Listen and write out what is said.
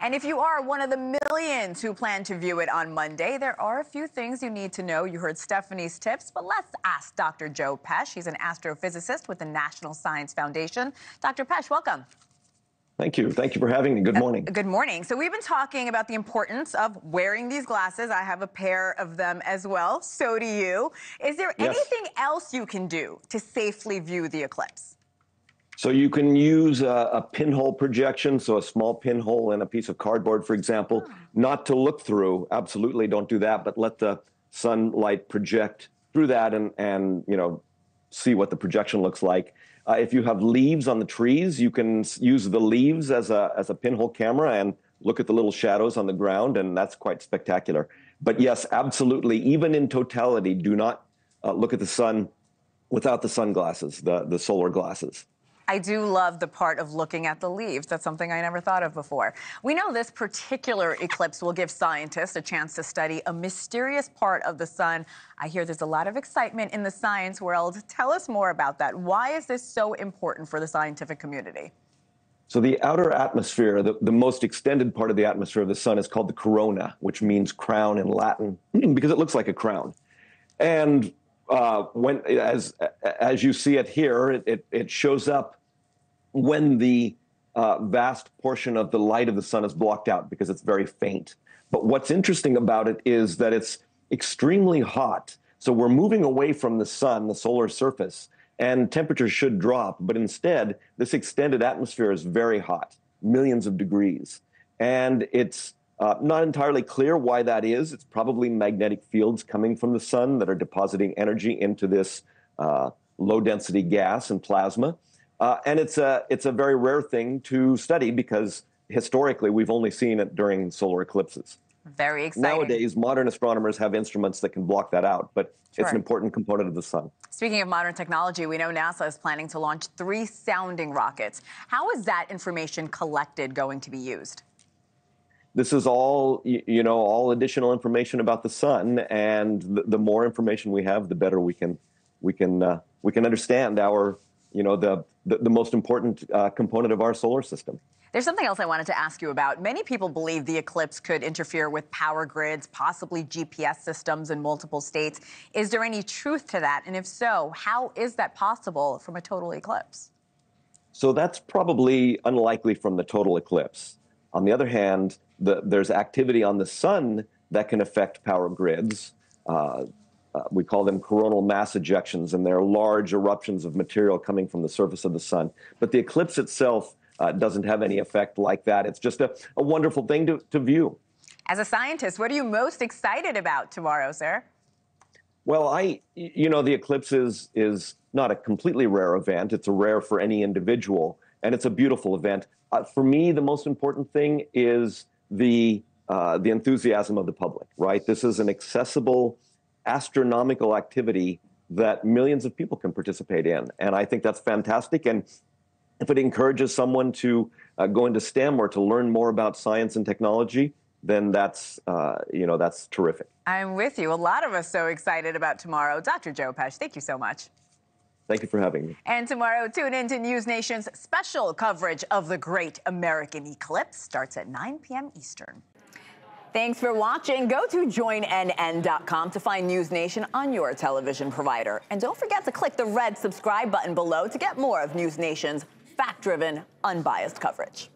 And if you are one of the millions who plan to view it on Monday, there are a few things you need to know. You heard Stephanie's tips, but let's ask Dr. Joe Pesce. He's an astrophysicist with the National Science Foundation. Dr. Pesce, welcome. Thank you. Thank you for having me. Good uh, morning. Uh, good morning. So we've been talking about the importance of wearing these glasses. I have a pair of them as well. So do you. Is there yes. anything else you can do to safely view the eclipse? So you can use a, a, pinhole projection, so a small pinhole in a piece of cardboard, for example, oh. not to look through. Absolutely, don't do that, but let the sunlight project through that and, and you know, see what the projection looks like. Uh, if you have leaves on the trees, you can use the leaves as a, as a pinhole camera and look at the little shadows on the ground, and that's quite spectacular. But yes, absolutely, even in totality, do not uh, look at the sun without the sunglasses, the, the solar glasses. I do love the part of looking at the leaves. That's something I never thought of before. We know this particular eclipse will give scientists a chance to study a mysterious part of the sun. I hear there's a lot of excitement in the science world. Tell us more about that. Why is this so important for the scientific community? So the outer atmosphere, the, the most extended part of the atmosphere of the sun is called the corona, which means crown in Latin, because it looks like a crown. And uh, when, as, as you see it here, it, it, it shows up when the uh, vast portion of the light of the sun is blocked out because it's very faint. But what's interesting about it is that it's extremely hot. So we're moving away from the sun, the solar surface, and temperatures should drop. But instead, this extended atmosphere is very hot, millions of degrees. And it's uh, not entirely clear why that is. It's probably magnetic fields coming from the sun that are depositing energy into this uh, low density gas and plasma. Uh, and it's a, it's a very rare thing to study because historically we've only seen it during solar eclipses. Very exciting. Nowadays, modern astronomers have instruments that can block that out, but sure. it's an important component of the sun. Speaking of modern technology, we know NASA is planning to launch three sounding rockets. How is that information collected going to be used? This is all, you know, all additional information about the sun, and the, the more information we have, the better we can, we can, uh, we can understand our you know, the, the, the most important uh, component of our solar system. There's something else I wanted to ask you about. Many people believe the eclipse could interfere with power grids, possibly GPS systems in multiple states. Is there any truth to that? And if so, how is that possible from a total eclipse? So that's probably unlikely from the total eclipse. On the other hand, the, there's activity on the sun that can affect power grids. Uh, uh, we call them coronal mass ejections, and they're large eruptions of material coming from the surface of the sun. But the eclipse itself uh, doesn't have any effect like that. It's just a, a wonderful thing to, to view. As a scientist, what are you most excited about tomorrow, sir? Well, I, you know, the eclipse is, is not a completely rare event. It's a rare for any individual, and it's a beautiful event. Uh, for me, the most important thing is the, uh, the enthusiasm of the public, right? This is an accessible, astronomical activity that millions of people can participate in. And I think that's fantastic. And if it encourages someone to uh, go into STEM or to learn more about science and technology, then that's uh, you know that's terrific. I'm with you. A lot of us so excited about tomorrow. Dr. Joe Pesce, thank you so much. Thank you for having me. And tomorrow, tune in to News Nation's special coverage of the Great American Eclipse. Starts at 9 p.m. Eastern. Thanks for watching. Go to joinnn.com to find News Nation on your television provider. And don't forget to click the red subscribe button below to get more of News Nation's fact driven, unbiased coverage.